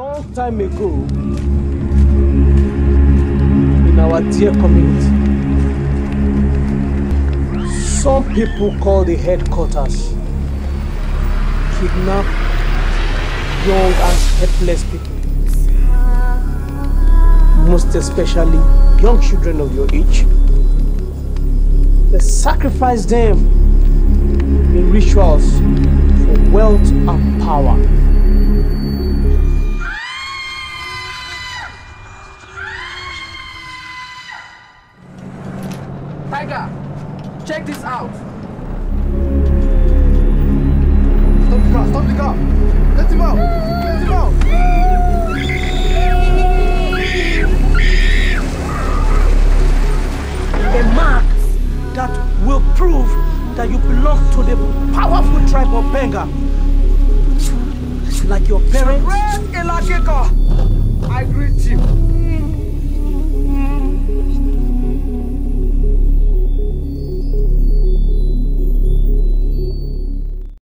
long time ago in our dear community, some people call the headquarters kidnap young and helpless people, most especially young children of your age. They sacrifice them in rituals for wealth and power. Tiger, check this out. Stop the car, stop the car. Let him out. Let him out. a mark that will prove that you belong to the powerful tribe of Benga. Like your parents,